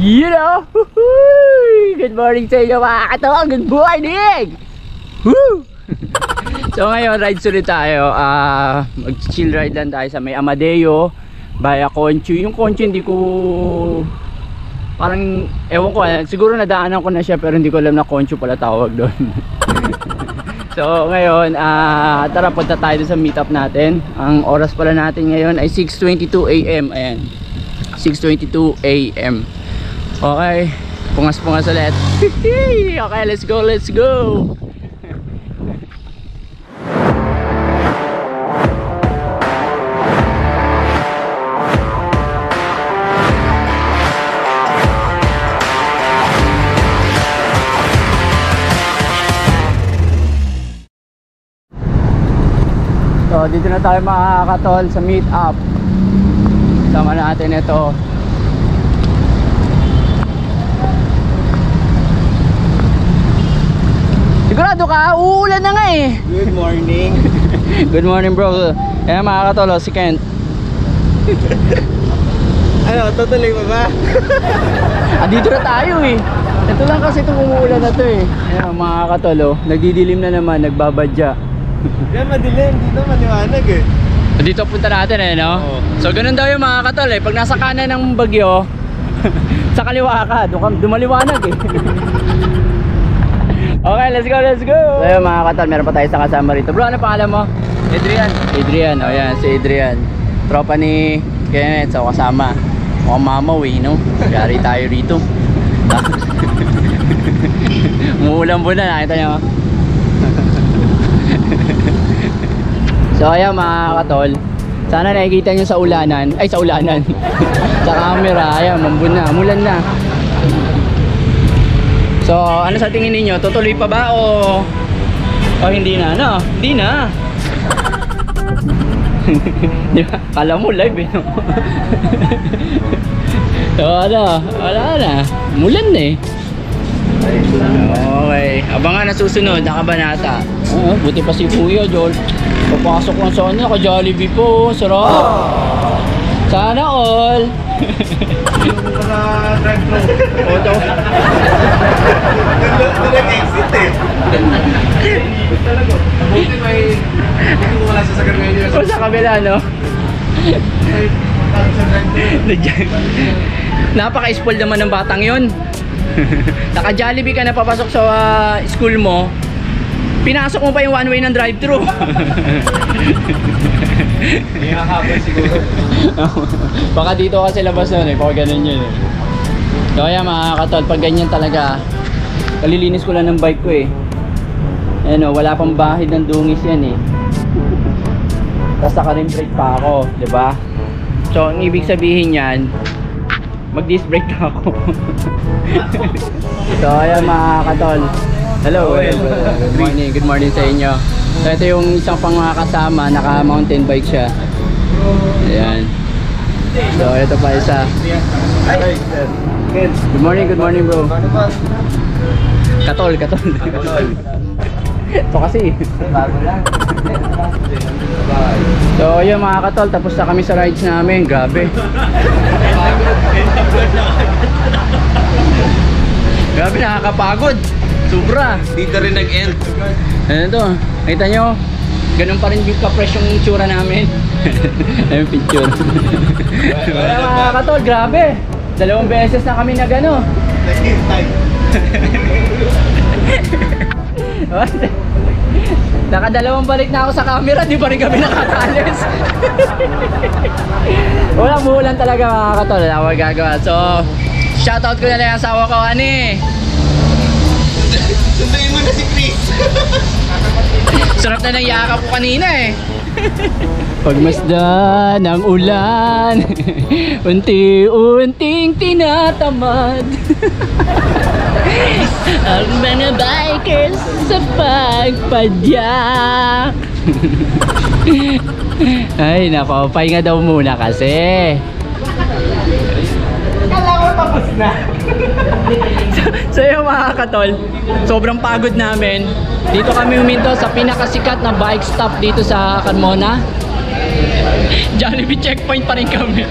You know? Good morning sa inyo mga katawang. Good morning! Woo! so ngayon, ride ulit tayo. Ah, mag-chill ride lang tayo sa may Amadeo via Conchu. Yung Conchu hindi ko parang ewan ko eh, siguro nadaanan ko na siya pero hindi ko alam na Conchu pala tawag doon. so ngayon, ah tara punta tayo sa meetup natin. Ang oras pala natin ngayon ay 6:22 AM. Ayan. 6:22 AM. Okay, pungas-pungas ulit. okay, let's go, let's go. So, dito na tayo mga katol sa meet up. Sama natin ito. Sigurado ka, uulan na nga eh. Good morning. Good morning bro. Ayan mga katol, oh, si Kent. ano, tutuloy mo ba? Ah, dito na tayo eh. Ito lang kasi itong umuulan na to eh. Ayan mga katol, oh, nagdidilim na naman, nagbabadya. Yan, madilim. Dito maliwanag eh. Dito punta natin eh, no? Oo. So ganun daw yung mga katol eh. Pag nasa kanan ng bagyo, sa kaliwa ka dumaliwanag eh. Okay, let's go, let's go! So yun mga katol, meron pa tayo sa kasama rito. Bro, ano pangalan mo? Adrian. Adrian, oh yan, si Adrian. Tropa ni Kenneth, so kasama. Mukhang mamaw eh, no? Yari tayo rito. Umuulan po na, nakita nyo. so ayan mga katol, sana nakikita nyo sa ulanan, ay sa ulanan, sa camera, ayan, mambun na, mulan na. So ano sa tingin ninyo, tutuloy pa ba o, o hindi na, no? Hindi na. Di? Kala mo live eh, no? so ano, wala na, mulan na eh. Okay. Abangan na susunod, nakabanata. Oo, buti pa si Kuya Joel. Papasok lang sa ano, ka-Jollibee po. Sarap. Sana all. Sa drive-thru. Oto. Doon nag-exit eh. Talaga. Buti may... Buti mo wala sasakyan ngayon yun. O sa kabila, no? Sa. Napaka-spoil naman ng batang yon. Naka-Jollibee ka na papasok sa ah, school mo. Pinasok mo pa yung one way ng drive-thru. Hindi nakakabay siguro. Baka dito kasi labas nun eh, baka ganun yun eh. So kaya mga katol, pag ganyan talaga, kalilinis ko lang ng bike ko eh. Ano, wala pang bahid ng dungis yan eh. Tapos naka-rim brake pa ako, di ba? So, ang ibig sabihin yan, mag-disc brake na ako. so, ayan mga katol. Hello, Okay. good morning, good morning sa inyo. So, ito yung isang pang mga kasama, naka-mountain bike siya. Ayan. So, ito pa isa. Ay, Ken. Good morning, good morning bro. Katol, katol. Katol. Ito kasi. Bago lang. Bye. So, yun mga katol, tapos na kami sa rides namin. Grabe. Grabe, nakakapagod. Sobra. Dito rin nag-end. Ano to? Kita nyo? Ganun pa rin ka-fresh yung itsura namin. Ayun picture. Kaya mga katol, grabe. Dalawang beses na kami na gano. Nag-end time. Nakadalawang balik na ako sa camera, di pa rin kami nakatalis. Wala mulan talaga mga katol, wala akong gagawa. So, shoutout ko na lang asawa ko, ani. Sundayin mo na si Chris. Sarap na ng yakap ko kanina eh. Pagmasdan ng ulan, unti-unting tinatamad. Ang mga bikers sa pagpadya. Ay, nako, pahinga daw muna kasi. so, so yung mga katol, sobrang pagod namin. Dito kami huminto sa pinakasikat na bike stop dito sa Carmona. Jollibee checkpoint pa rin kami.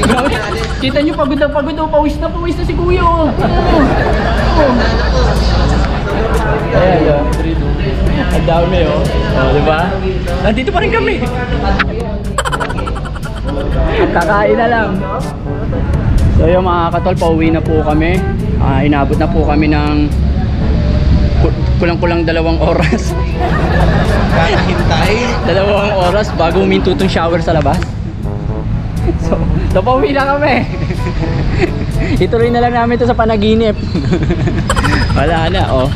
Grabe. Kita nyo, pagod na pagod. Oh, pawis na pawis na si Kuya. Oh. Oh. Ayan, oh. Ang dami, oh. Oh, di ba? Nandito pa rin kami. Kakain na lang. So yung mga katol, pauwi na po kami. Ah, inabot na po kami ng ku- kulang-kulang dalawang oras. Kakahintay. dalawang oras bago huminto shower sa labas. So, so pauwi na kami. Ituloy na lang namin ito sa panaginip. Wala na, oh.